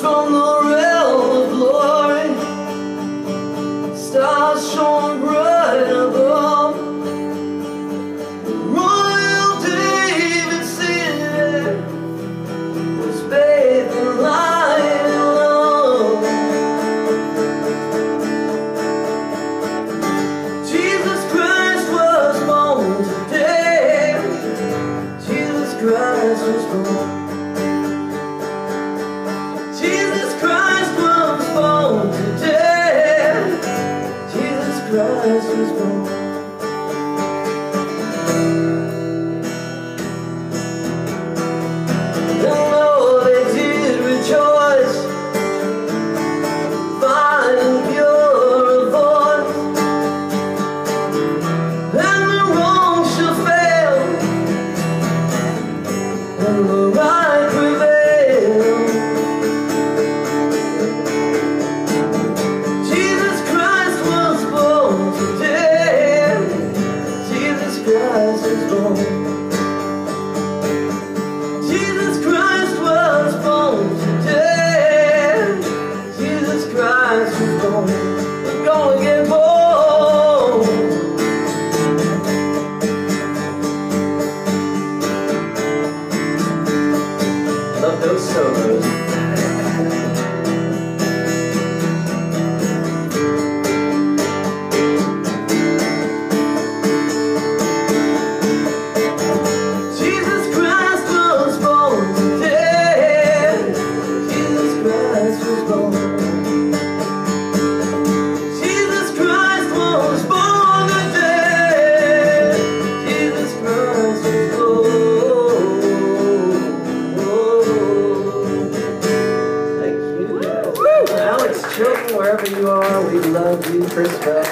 from the realm of glory, stars shone bright above. And the Love those solos. Chilton, wherever you are, we love you, Chris Bell.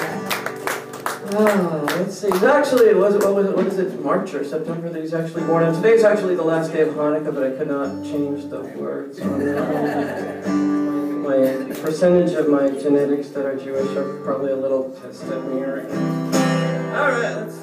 Oh, let's see. He's actually, was it, what was it, what is it, March or September that he's actually born? And today's actually the last day of Hanukkah, but I could not change the words on. My percentage of my genetics that are Jewish are probably a little now. All right, let's